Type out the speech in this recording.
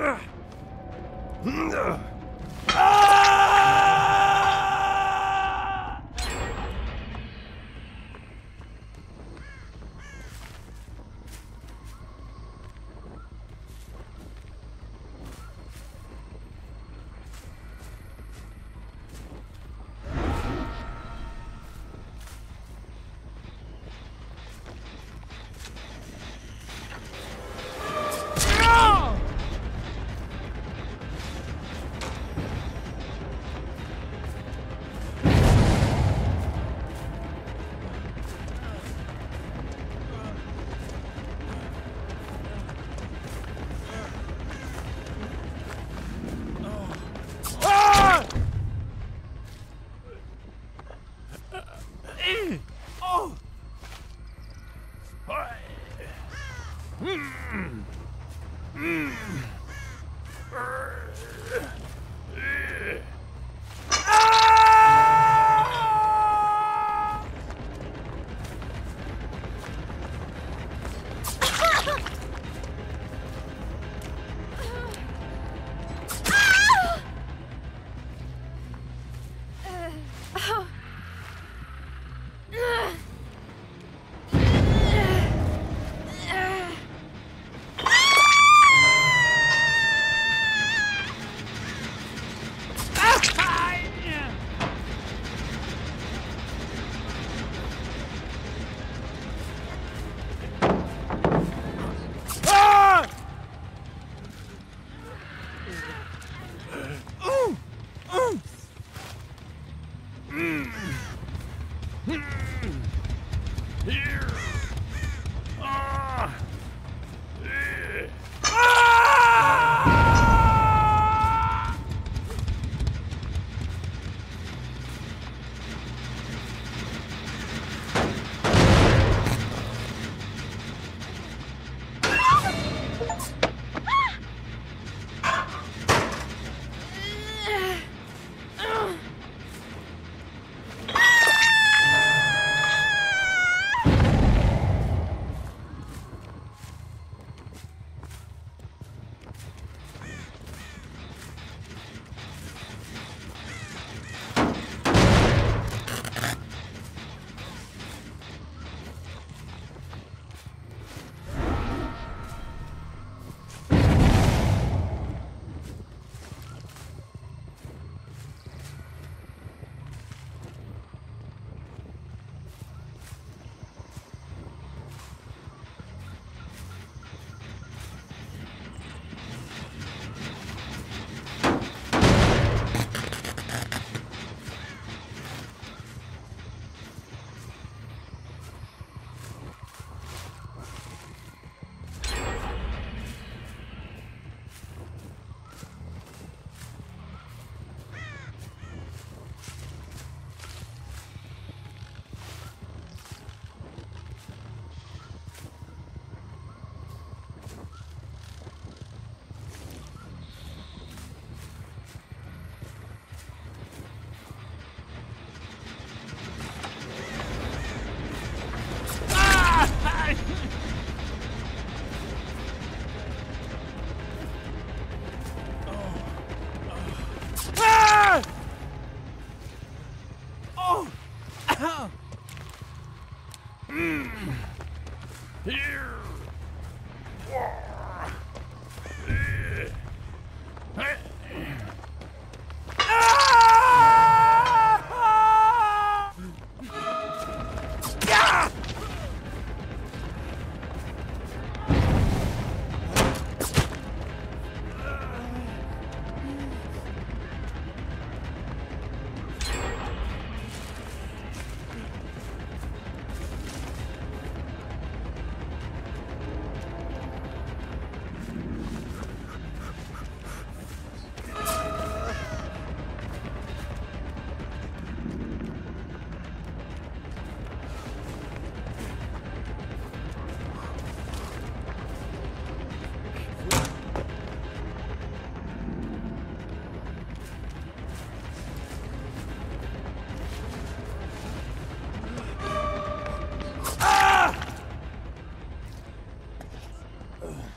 Ugh. Uh.